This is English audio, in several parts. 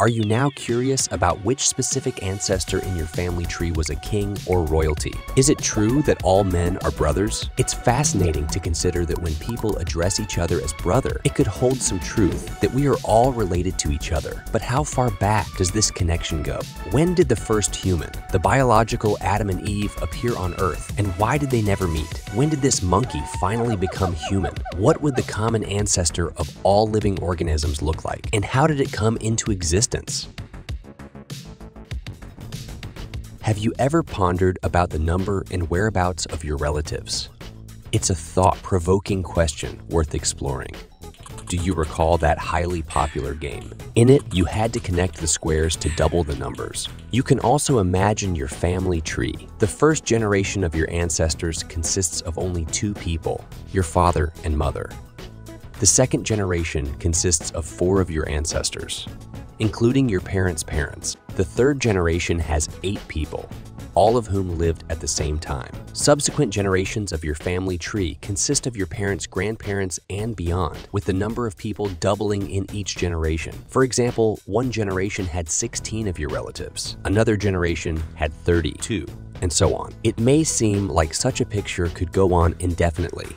Are you now curious about which specific ancestor in your family tree was a king or royalty? Is it true that all men are brothers? It's fascinating to consider that when people address each other as brother, it could hold some truth that we are all related to each other. But how far back does this connection go? When did the first human, the biological Adam and Eve, appear on Earth? And why did they never meet? When did this monkey finally become human? What would the common ancestor of all living organisms look like? And how did it come into existence? Have you ever pondered about the number and whereabouts of your relatives? It's a thought-provoking question worth exploring. Do you recall that highly popular game? In it, you had to connect the squares to double the numbers. You can also imagine your family tree. The first generation of your ancestors consists of only two people, your father and mother. The second generation consists of four of your ancestors, including your parents' parents. The third generation has eight people, all of whom lived at the same time. Subsequent generations of your family tree consist of your parents' grandparents and beyond, with the number of people doubling in each generation. For example, one generation had 16 of your relatives, another generation had 32, and so on. It may seem like such a picture could go on indefinitely,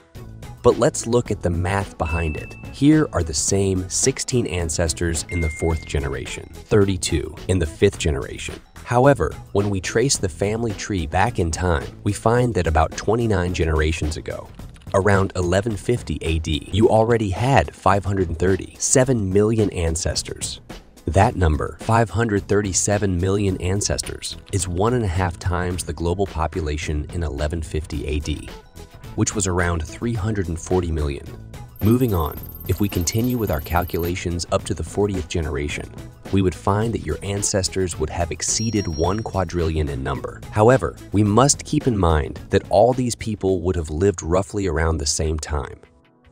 but let's look at the math behind it. Here are the same 16 ancestors in the fourth generation, 32 in the fifth generation. However, when we trace the family tree back in time, we find that about 29 generations ago, around 1150 AD, you already had 530, 7 million ancestors. That number, 537 million ancestors, is one and a half times the global population in 1150 AD which was around 340 million. Moving on, if we continue with our calculations up to the 40th generation, we would find that your ancestors would have exceeded 1 quadrillion in number. However, we must keep in mind that all these people would have lived roughly around the same time,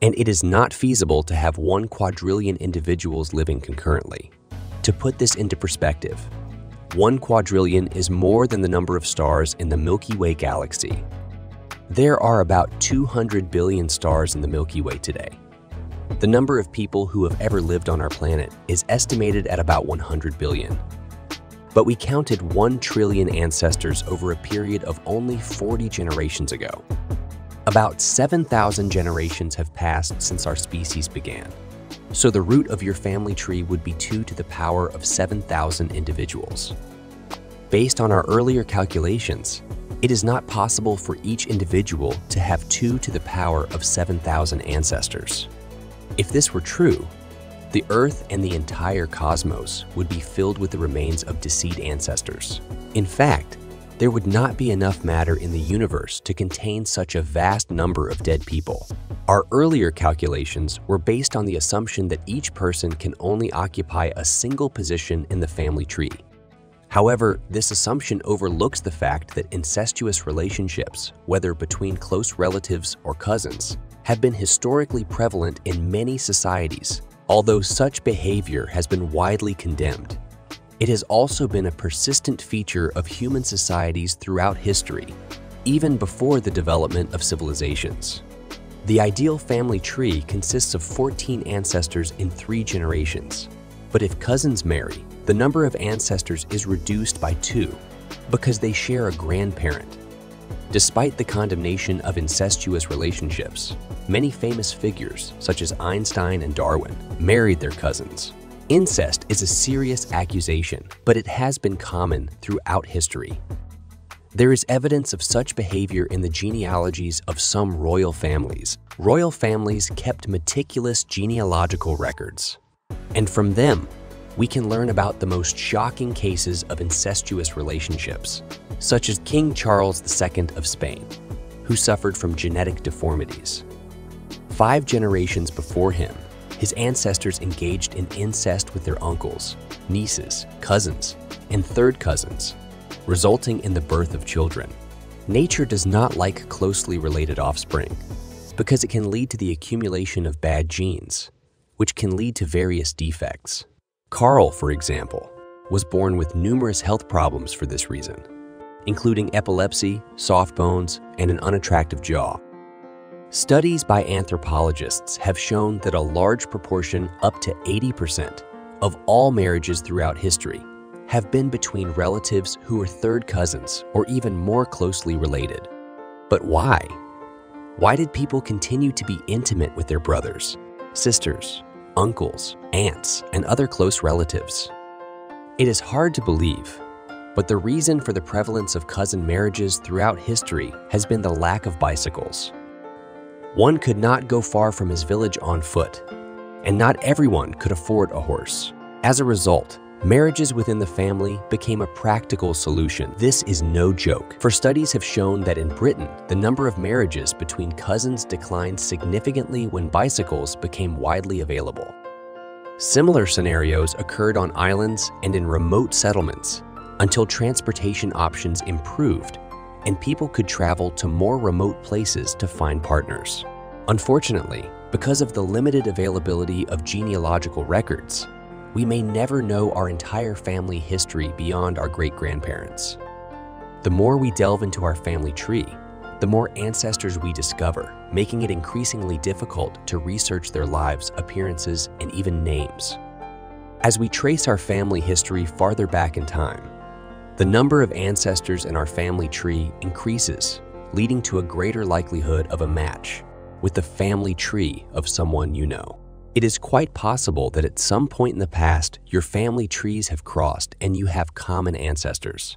and it is not feasible to have 1 quadrillion individuals living concurrently. To put this into perspective, 1 quadrillion is more than the number of stars in the Milky Way galaxy, there are about 200 billion stars in the Milky Way today. The number of people who have ever lived on our planet is estimated at about 100 billion. But we counted 1 trillion ancestors over a period of only 40 generations ago. About 7,000 generations have passed since our species began. So the root of your family tree would be 2 to the power of 7,000 individuals. Based on our earlier calculations, it is not possible for each individual to have 2 to the power of 7,000 ancestors. If this were true, the Earth and the entire cosmos would be filled with the remains of deceased ancestors. In fact, there would not be enough matter in the universe to contain such a vast number of dead people. Our earlier calculations were based on the assumption that each person can only occupy a single position in the family tree, However, this assumption overlooks the fact that incestuous relationships, whether between close relatives or cousins, have been historically prevalent in many societies. Although such behavior has been widely condemned, it has also been a persistent feature of human societies throughout history, even before the development of civilizations. The ideal family tree consists of 14 ancestors in three generations. But if cousins marry, the number of ancestors is reduced by two because they share a grandparent. Despite the condemnation of incestuous relationships, many famous figures, such as Einstein and Darwin, married their cousins. Incest is a serious accusation, but it has been common throughout history. There is evidence of such behavior in the genealogies of some royal families. Royal families kept meticulous genealogical records, and from them, we can learn about the most shocking cases of incestuous relationships, such as King Charles II of Spain, who suffered from genetic deformities. Five generations before him, his ancestors engaged in incest with their uncles, nieces, cousins, and third cousins, resulting in the birth of children. Nature does not like closely related offspring because it can lead to the accumulation of bad genes, which can lead to various defects. Carl, for example, was born with numerous health problems for this reason, including epilepsy, soft bones, and an unattractive jaw. Studies by anthropologists have shown that a large proportion, up to 80%, of all marriages throughout history have been between relatives who are third cousins or even more closely related. But why? Why did people continue to be intimate with their brothers, sisters, uncles, aunts, and other close relatives? It is hard to believe, but the reason for the prevalence of cousin marriages throughout history has been the lack of bicycles. One could not go far from his village on foot, and not everyone could afford a horse. As a result, marriages within the family became a practical solution. This is no joke, for studies have shown that in Britain, the number of marriages between cousins declined significantly when bicycles became widely available. Similar scenarios occurred on islands and in remote settlements until transportation options improved and people could travel to more remote places to find partners. Unfortunately, because of the limited availability of genealogical records, we may never know our entire family history beyond our great-grandparents. The more we delve into our family tree, the more ancestors we discover, making it increasingly difficult to research their lives, appearances, and even names. As we trace our family history farther back in time, the number of ancestors in our family tree increases, leading to a greater likelihood of a match with the family tree of someone you know. It is quite possible that at some point in the past, your family trees have crossed and you have common ancestors.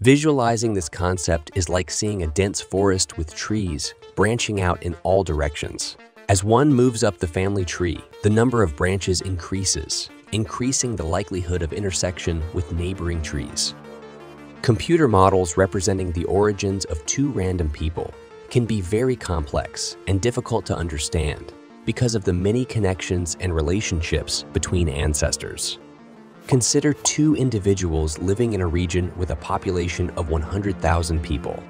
Visualizing this concept is like seeing a dense forest with trees branching out in all directions. As one moves up the family tree, the number of branches increases, increasing the likelihood of intersection with neighboring trees. Computer models representing the origins of two random people can be very complex and difficult to understand because of the many connections and relationships between ancestors. Consider two individuals living in a region with a population of 100,000 people.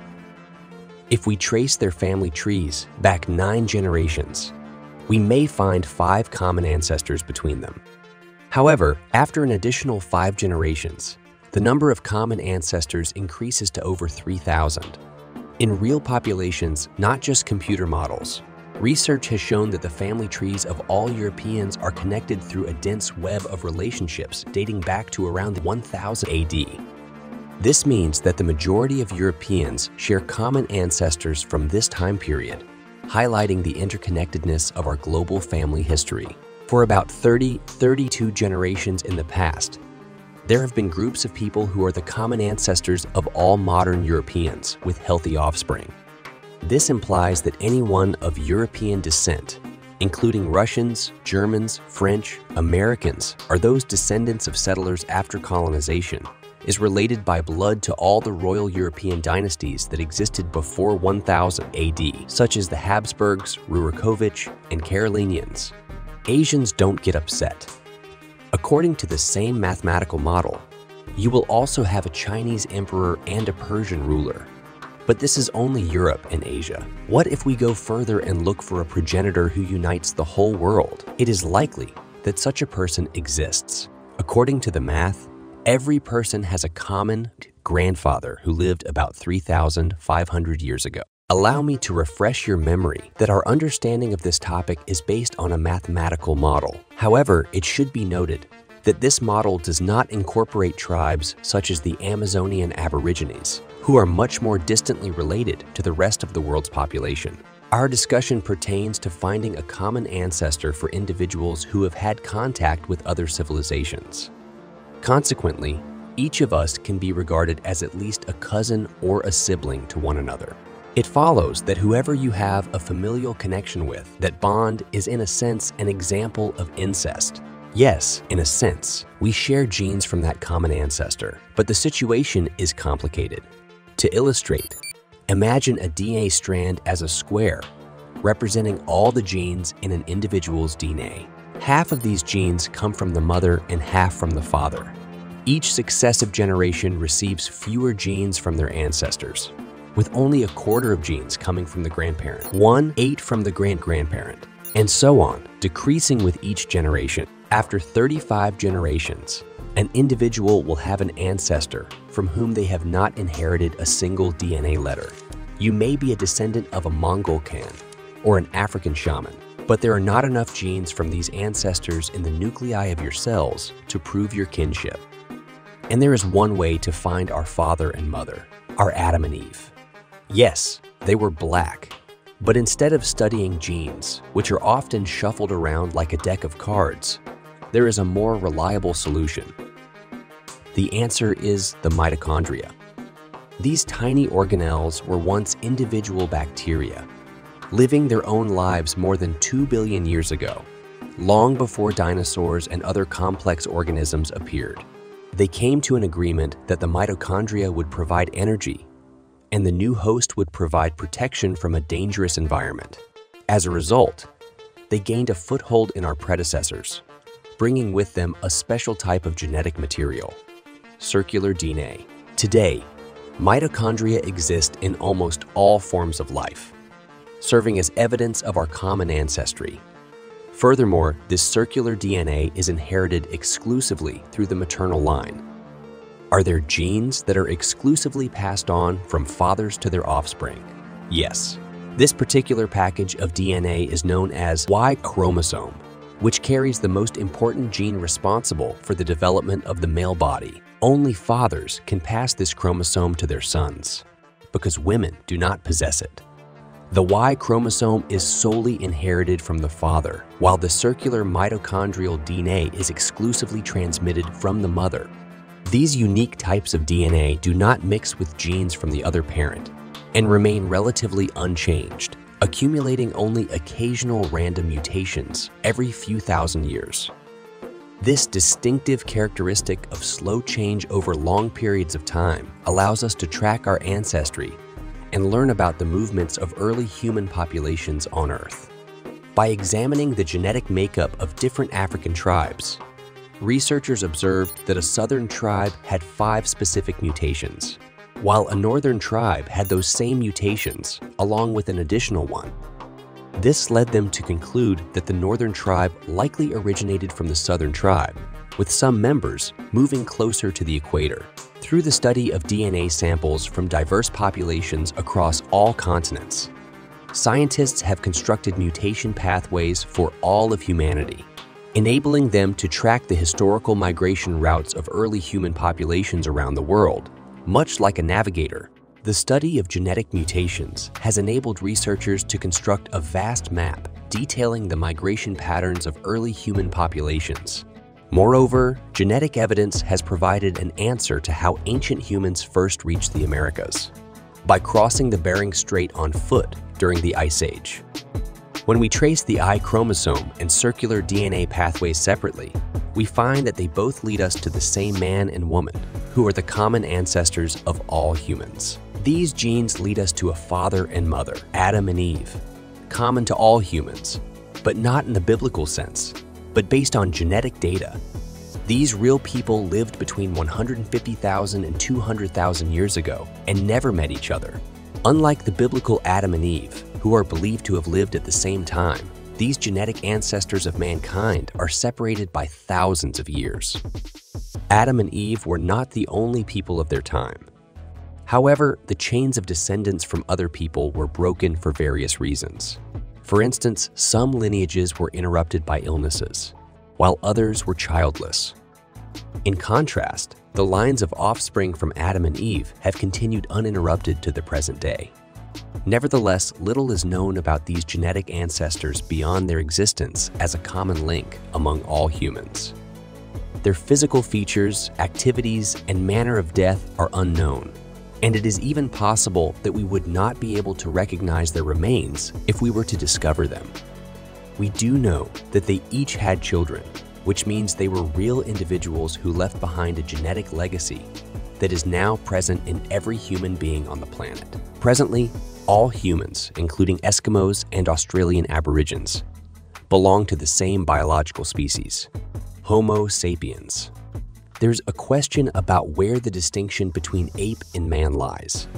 If we trace their family trees back nine generations, we may find five common ancestors between them. However, after an additional five generations, the number of common ancestors increases to over 3,000. In real populations, not just computer models, research has shown that the family trees of all Europeans are connected through a dense web of relationships dating back to around 1000 AD. This means that the majority of Europeans share common ancestors from this time period, highlighting the interconnectedness of our global family history. For about 30, 32 generations in the past, there have been groups of people who are the common ancestors of all modern Europeans with healthy offspring. This implies that anyone of European descent, including Russians, Germans, French, Americans, are those descendants of settlers after colonization, is related by blood to all the royal European dynasties that existed before 1000 AD, such as the Habsburgs, Rurikovich, and Carolingians. Asians don't get upset. According to the same mathematical model, you will also have a Chinese emperor and a Persian ruler. But this is only Europe and Asia. What if we go further and look for a progenitor who unites the whole world? It is likely that such a person exists. According to the math, every person has a common grandfather who lived about 3,500 years ago. Allow me to refresh your memory that our understanding of this topic is based on a mathematical model. However, it should be noted that this model does not incorporate tribes such as the Amazonian Aborigines, who are much more distantly related to the rest of the world's population. Our discussion pertains to finding a common ancestor for individuals who have had contact with other civilizations. Consequently, each of us can be regarded as at least a cousin or a sibling to one another. It follows that whoever you have a familial connection with, that bond is in a sense an example of incest. Yes, in a sense, we share genes from that common ancestor, but the situation is complicated. To illustrate, imagine a DNA strand as a square, representing all the genes in an individual's DNA. Half of these genes come from the mother and half from the father. Each successive generation receives fewer genes from their ancestors, with only a quarter of genes coming from the grandparent, one eight from the great-grandparent, and so on, decreasing with each generation. After 35 generations, an individual will have an ancestor from whom they have not inherited a single DNA letter. You may be a descendant of a Mongol Khan or an African shaman, But there are not enough genes from these ancestors in the nuclei of your cells to prove your kinship. And there is one way to find our father and mother, our Adam and Eve. Yes, they were black, but instead of studying genes, which are often shuffled around like a deck of cards, there is a more reliable solution. The answer is the mitochondria. These tiny organelles were once individual bacteria, living their own lives more than 2 billion years ago, long before dinosaurs and other complex organisms appeared. They came to an agreement that the mitochondria would provide energy and the new host would provide protection from a dangerous environment. As a result, they gained a foothold in our predecessors, bringing with them a special type of genetic material, circular DNA. Today, mitochondria exist in almost all forms of life, serving as evidence of our common ancestry. Furthermore, this circular DNA is inherited exclusively through the maternal line, are there genes that are exclusively passed on from fathers to their offspring? Yes. This particular package of DNA is known as Y chromosome, which carries the most important gene responsible for the development of the male body. Only fathers can pass this chromosome to their sons, because women do not possess it. The Y chromosome is solely inherited from the father, while the circular mitochondrial DNA is exclusively transmitted from the mother. These unique types of DNA do not mix with genes from the other parent and remain relatively unchanged, accumulating only occasional random mutations every few thousand years. This distinctive characteristic of slow change over long periods of time allows us to track our ancestry and learn about the movements of early human populations on Earth. By examining the genetic makeup of different African tribes, researchers observed that a southern tribe had five specific mutations, while a northern tribe had those same mutations, along with an additional one. This led them to conclude that the northern tribe likely originated from the southern tribe, with some members moving closer to the equator. Through the study of DNA samples from diverse populations across all continents, scientists have constructed mutation pathways for all of humanity enabling them to track the historical migration routes of early human populations around the world. Much like a navigator, the study of genetic mutations has enabled researchers to construct a vast map detailing the migration patterns of early human populations. Moreover, genetic evidence has provided an answer to how ancient humans first reached the Americas by crossing the Bering Strait on foot during the Ice Age. When we trace the Y chromosome and circular DNA pathways separately, we find that they both lead us to the same man and woman, who are the common ancestors of all humans. These genes lead us to a father and mother, Adam and Eve, common to all humans, but not in the biblical sense, but based on genetic data. These real people lived between 150,000 and 200,000 years ago and never met each other. Unlike the biblical Adam and Eve, who are believed to have lived at the same time, these genetic ancestors of mankind are separated by thousands of years. Adam and Eve were not the only people of their time. However, the chains of descendants from other people were broken for various reasons. For instance, some lineages were interrupted by illnesses, while others were childless. In contrast, the lines of offspring from Adam and Eve have continued uninterrupted to the present day. Nevertheless, little is known about these genetic ancestors beyond their existence as a common link among all humans. Their physical features, activities, and manner of death are unknown, and it is even possible that we would not be able to recognize their remains if we were to discover them. We do know that they each had children, which means they were real individuals who left behind a genetic legacy that is now present in every human being on the planet. Presently, all humans, including Eskimos and Australian Aborigines, belong to the same biological species, Homo sapiens. There's a question about where the distinction between ape and man lies.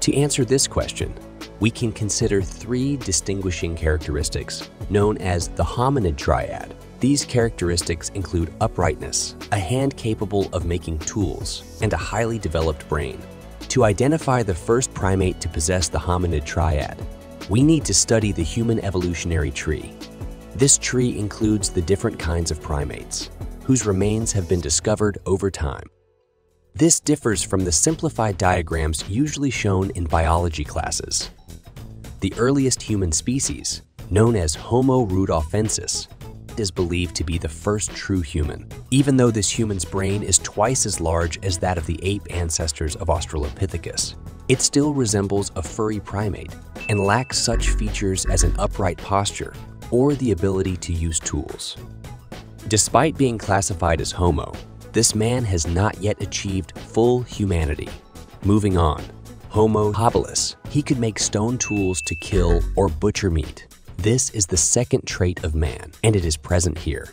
To answer this question, we can consider three distinguishing characteristics known as the hominid triad these characteristics include uprightness, a hand capable of making tools, and a highly developed brain. To identify the first primate to possess the hominid triad, we need to study the human evolutionary tree. This tree includes the different kinds of primates, whose remains have been discovered over time. This differs from the simplified diagrams usually shown in biology classes. The earliest human species, known as Homo rudolfensis, is believed to be the first true human, even though this human's brain is twice as large as that of the ape ancestors of Australopithecus. It still resembles a furry primate and lacks such features as an upright posture or the ability to use tools. Despite being classified as Homo, this man has not yet achieved full humanity. Moving on, Homo habilis, he could make stone tools to kill or butcher meat. This is the second trait of man, and it is present here.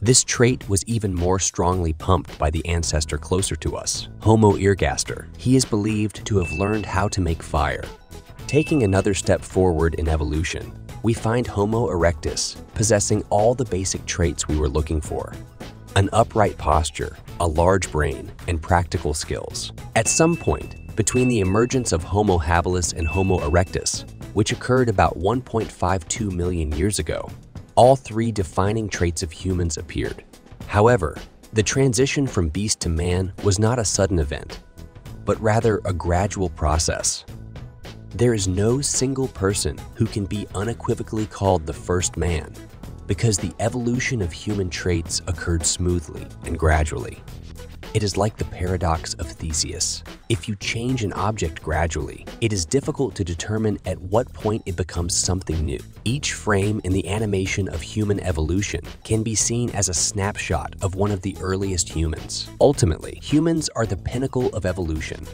This trait was even more strongly pumped by the ancestor closer to us, Homo ergaster. He is believed to have learned how to make fire. Taking another step forward in evolution, we find Homo erectus possessing all the basic traits we were looking for. An upright posture, a large brain, and practical skills. At some point, between the emergence of Homo habilis and Homo erectus, which occurred about 1.52 million years ago, all three defining traits of humans appeared. However, the transition from beast to man was not a sudden event, but rather a gradual process. There is no single person who can be unequivocally called the first man because the evolution of human traits occurred smoothly and gradually. It is like the paradox of Theseus. If you change an object gradually, it is difficult to determine at what point it becomes something new. Each frame in the animation of human evolution can be seen as a snapshot of one of the earliest humans. Ultimately, humans are the pinnacle of evolution,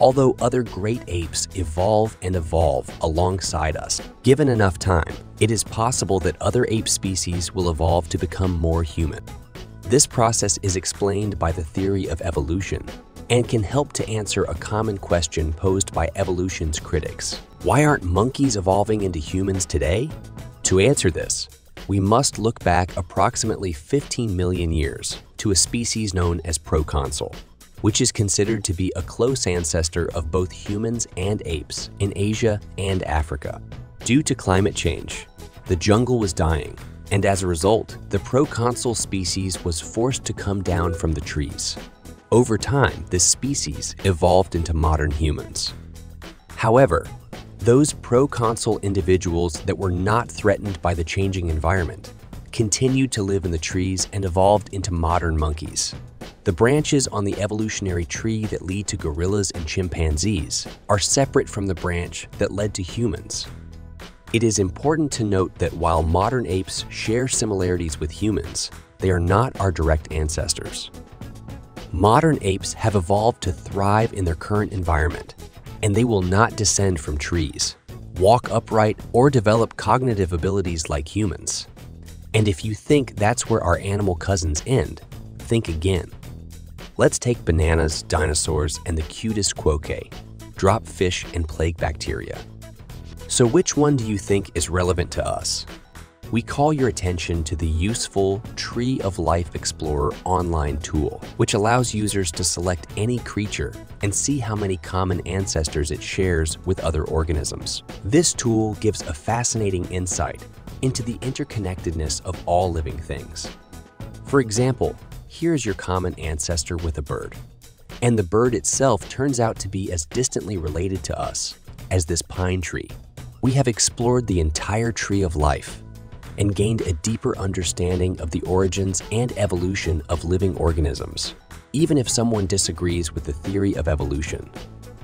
although other great apes evolve and evolve alongside us. Given enough time, it is possible that other ape species will evolve to become more human. This process is explained by the theory of evolution and can help to answer a common question posed by evolution's critics. Why aren't monkeys evolving into humans today? To answer this, we must look back approximately 15 million years to a species known as proconsul, which is considered to be a close ancestor of both humans and apes in Asia and Africa. Due to climate change, the jungle was dying and as a result, the proconsul species was forced to come down from the trees. Over time, this species evolved into modern humans. However, those proconsul individuals that were not threatened by the changing environment continued to live in the trees and evolved into modern monkeys. The branches on the evolutionary tree that lead to gorillas and chimpanzees are separate from the branch that led to humans it is important to note that while modern apes share similarities with humans, they are not our direct ancestors. Modern apes have evolved to thrive in their current environment, and they will not descend from trees, walk upright, or develop cognitive abilities like humans. And if you think that's where our animal cousins end, think again. Let's take bananas, dinosaurs, and the cutest quokka, drop fish, and plague bacteria. So which one do you think is relevant to us? We call your attention to the useful Tree of Life Explorer online tool, which allows users to select any creature and see how many common ancestors it shares with other organisms. This tool gives a fascinating insight into the interconnectedness of all living things. For example, here's your common ancestor with a bird. And the bird itself turns out to be as distantly related to us as this pine tree we have explored the entire tree of life and gained a deeper understanding of the origins and evolution of living organisms. Even if someone disagrees with the theory of evolution,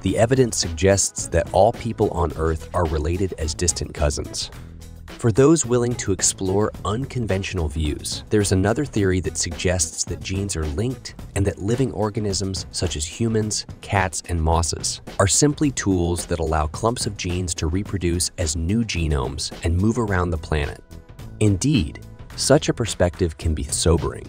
the evidence suggests that all people on Earth are related as distant cousins. For those willing to explore unconventional views, there's another theory that suggests that genes are linked and that living organisms such as humans, cats, and mosses are simply tools that allow clumps of genes to reproduce as new genomes and move around the planet. Indeed, such a perspective can be sobering.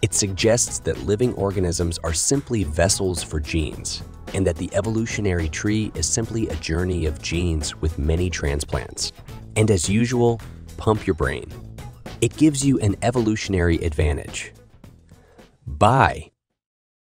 It suggests that living organisms are simply vessels for genes, and that the evolutionary tree is simply a journey of genes with many transplants. And as usual, pump your brain. It gives you an evolutionary advantage. Bye.